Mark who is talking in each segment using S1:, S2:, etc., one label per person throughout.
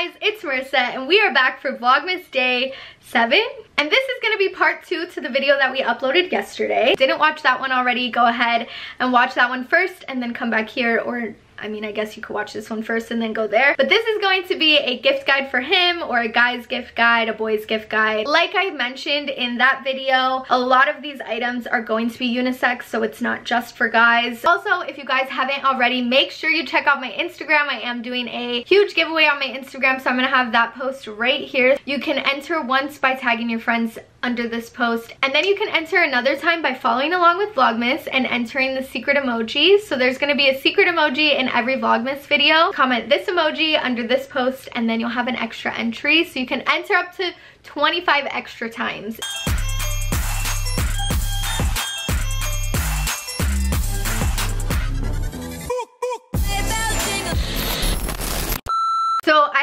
S1: guys, it's Marissa and we are back for Vlogmas Day 7. And this is to be part 2 to the video that we uploaded yesterday. Didn't watch that one already, go ahead and watch that one first and then come back here or I mean, I guess you could watch this one first and then go there. But this is going to be a gift guide for him or a guy's gift guide, a boy's gift guide. Like I mentioned in that video, a lot of these items are going to be unisex, so it's not just for guys. Also, if you guys haven't already, make sure you check out my Instagram. I am doing a huge giveaway on my Instagram, so I'm gonna have that post right here. You can enter once by tagging your friends under this post and then you can enter another time by following along with Vlogmas and entering the secret emojis. So there's going to be a secret emoji in every Vlogmas video. Comment this emoji under this post and then you'll have an extra entry so you can enter up to 25 extra times.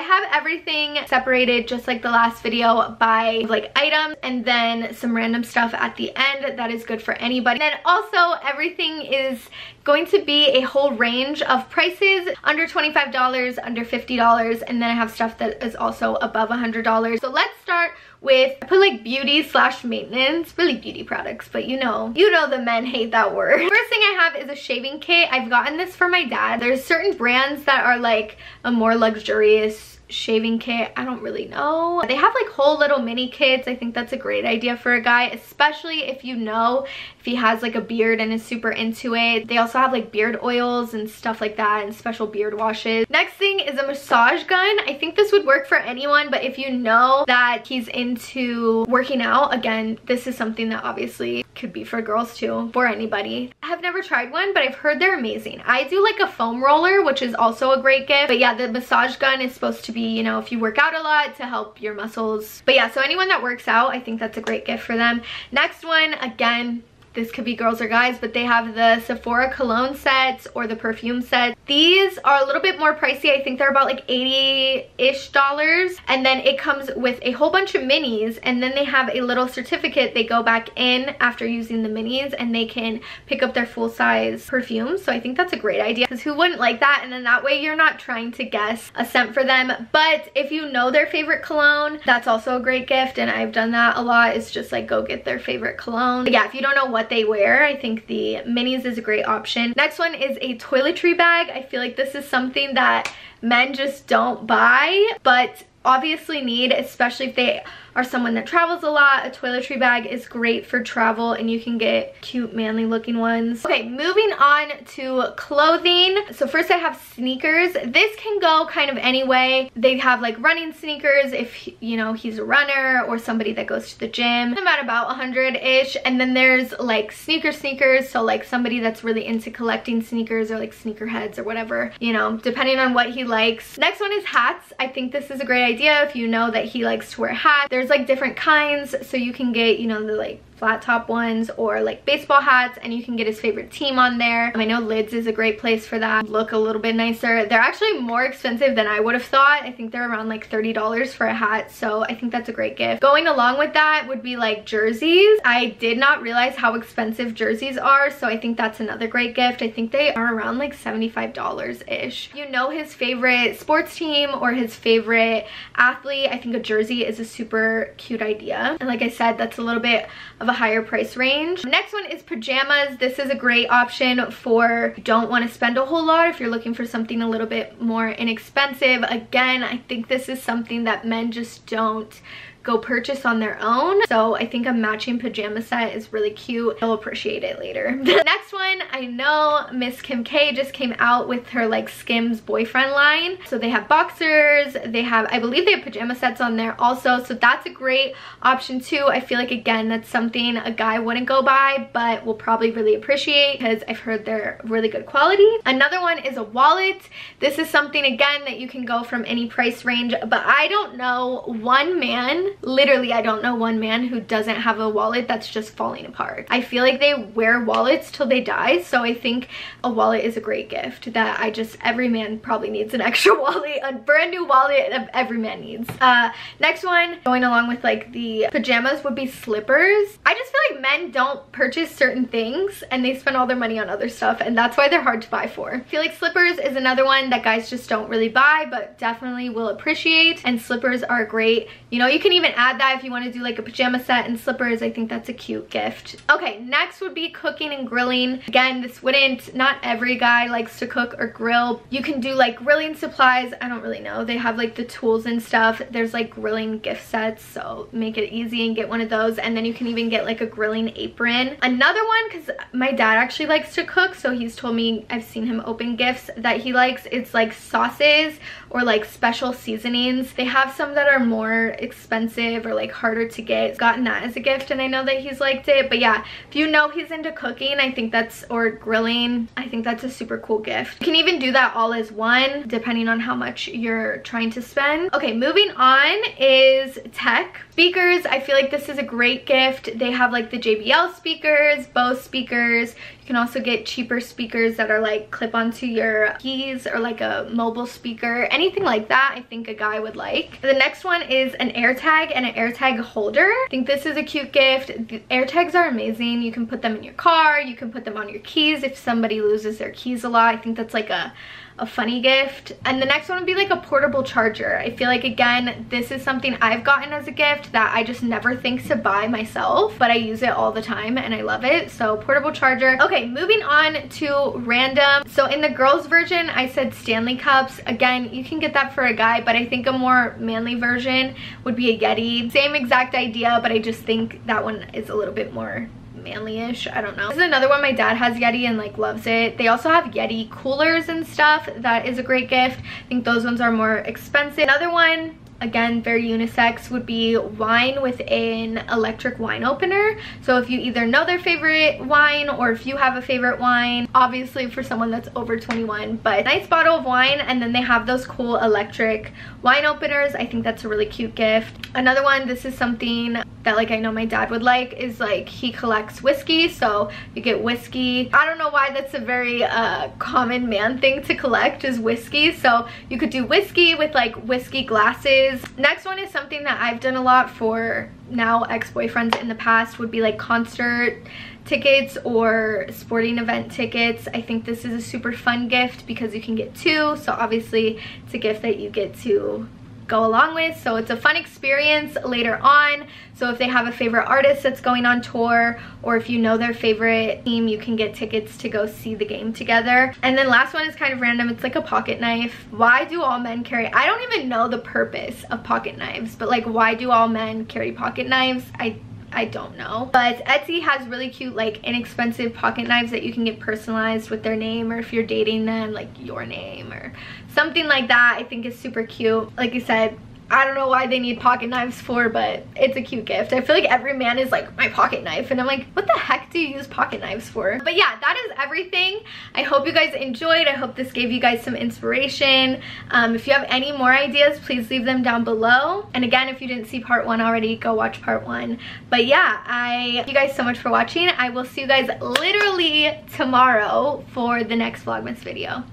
S1: Have everything separated just like the last video by like items and then some random stuff at the end that is good for anybody. And then also everything is going to be a whole range of prices under $25, under $50, and then I have stuff that is also above $100. So let's start with, I put like beauty slash maintenance, really beauty products, but you know, you know the men hate that word. First thing I have is a shaving kit. I've gotten this for my dad. There's certain brands that are like a more luxurious shaving kit i don't really know. They have like whole little mini kits. I think that's a great idea for a guy especially if you know if he has like a beard and is super into it. They also have like beard oils and stuff like that and special beard washes. Next thing is a massage gun. I think this would work for anyone but if you know that he's into working out again this is something that obviously could be for girls too for anybody. I have never tried one but i've heard they're amazing. I do like a foam roller which is also a great gift but yeah the massage gun is supposed to be be, you know, if you work out a lot to help your muscles. But yeah, so anyone that works out, I think that's a great gift for them. Next one, again, this could be girls or guys, but they have the Sephora cologne sets or the perfume set. These are a little bit more pricey. I think they're about like 80-ish dollars. And then it comes with a whole bunch of minis and then they have a little certificate. They go back in after using the minis and they can pick up their full-size perfume. So I think that's a great idea because who wouldn't like that? And then that way you're not trying to guess a scent for them. But if you know their favorite cologne, that's also a great gift. And I've done that a lot. It's just like go get their favorite cologne. But yeah, if you don't know what they wear. I think the minis is a great option. Next one is a toiletry bag. I feel like this is something that men just don't buy, but obviously need, especially if they are someone that travels a lot, a toiletry bag is great for travel and you can get cute manly looking ones. Okay, moving on to clothing. So first I have sneakers. This can go kind of any way. They have like running sneakers if, you know, he's a runner or somebody that goes to the gym. I'm at about 100-ish. And then there's like sneaker sneakers. So like somebody that's really into collecting sneakers or like sneakerheads or whatever, you know, depending on what he likes. Next one is hats. I think this is a great idea if you know that he likes to wear hats. There's like different kinds so you can get you know the like flat top ones or like baseball hats and you can get his favorite team on there. Um, I know Lids is a great place for that. Look a little bit nicer. They're actually more expensive than I would have thought. I think they're around like $30 for a hat so I think that's a great gift. Going along with that would be like jerseys. I did not realize how expensive jerseys are so I think that's another great gift. I think they are around like $75-ish. You know his favorite sports team or his favorite athlete. I think a jersey is a super cute idea. And like I said, that's a little bit of of a higher price range. Next one is pajamas. This is a great option for don't want to spend a whole lot if you're looking for something a little bit more inexpensive. Again, I think this is something that men just don't go purchase on their own. So I think a matching pajama set is really cute. I'll appreciate it later. next one, I know Miss Kim K just came out with her like Skims boyfriend line. So they have boxers, they have, I believe they have pajama sets on there also. So that's a great option too. I feel like again, that's something a guy wouldn't go buy, but will probably really appreciate because I've heard they're really good quality. Another one is a wallet. This is something again that you can go from any price range, but I don't know one man literally I don't know one man who doesn't have a wallet that's just falling apart. I feel like they wear wallets till they die so I think a wallet is a great gift that I just every man probably needs an extra wallet a brand new wallet every man needs. Uh, next one going along with like the pajamas would be slippers. I just feel like men don't purchase certain things and they spend all their money on other stuff and that's why they're hard to buy for. I feel like slippers is another one that guys just don't really buy but definitely will appreciate and slippers are great. You know, you can even add that if you want to do like a pajama set and slippers. I think that's a cute gift. Okay, next would be cooking and grilling. Again, this wouldn't, not every guy likes to cook or grill. You can do like grilling supplies. I don't really know. They have like the tools and stuff. There's like grilling gift sets, so make it easy and get one of those. And then you can even get like a grilling apron. Another one, because my dad actually likes to cook, so he's told me I've seen him open gifts that he likes. It's like sauces or like special seasonings. They have some that are more expensive or like harder to get. He's gotten that as a gift and I know that he's liked it. But yeah, if you know he's into cooking, I think that's, or grilling, I think that's a super cool gift. You can even do that all as one, depending on how much you're trying to spend. Okay, moving on is tech. Speakers, I feel like this is a great gift. They have like the JBL speakers, Bose speakers. You can also get cheaper speakers that are like clip onto your keys or like a mobile speaker. Anything like that, I think a guy would like. The next one is an AirTag and an AirTag holder. I think this is a cute gift. AirTags are amazing. You can put them in your car. You can put them on your keys if somebody loses their keys a lot. I think that's like a a funny gift. And the next one would be like a portable charger. I feel like, again, this is something I've gotten as a gift that I just never think to buy myself, but I use it all the time and I love it. So portable charger. Okay, moving on to random. So in the girls version, I said Stanley cups. Again, you can get that for a guy, but I think a more manly version would be a Yeti. Same exact idea, but I just think that one is a little bit more manly-ish i don't know. This is another one my dad has yeti and like loves it. They also have yeti coolers and stuff. That is a great gift. I think those ones are more expensive. Another one again very unisex would be wine with an electric wine opener. So if you either know their favorite wine or if you have a favorite wine obviously for someone that's over 21 but nice bottle of wine and then they have those cool electric wine openers i think that's a really cute gift. Another one this is something that like i know my dad would like is like he collects whiskey so you get whiskey. I don't know why that's a very uh common man thing to collect is whiskey. So you could do whiskey with like whiskey glasses Next one is something that I've done a lot for now ex-boyfriends in the past would be like concert tickets or sporting event tickets. I think this is a super fun gift because you can get two. So obviously it's a gift that you get to go along with. So it's a fun experience later on. So if they have a favorite artist that's going on tour or if you know their favorite team, you can get tickets to go see the game together. And then last one is kind of random. It's like a pocket knife. Why do all men carry, I don't even know the purpose of pocket knives, but like why do all men carry pocket knives? I I don't know. But Etsy has really cute, like, inexpensive pocket knives that you can get personalized with their name or if you're dating them, like, your name or something like that. I think is super cute. Like I said, I don't know why they need pocket knives for, but it's a cute gift. I feel like every man is like, my pocket knife. And I'm like, what the heck do you use pocket knives for? But yeah, that is everything. I hope you guys enjoyed. I hope this gave you guys some inspiration. Um, if you have any more ideas, please leave them down below. And again, if you didn't see part one already, go watch part one. But yeah, I you guys so much for watching. I will see you guys literally tomorrow for the next Vlogmas video.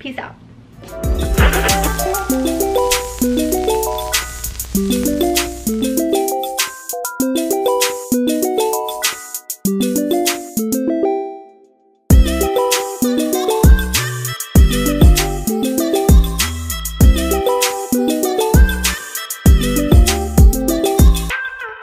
S1: Peace out. Thank you.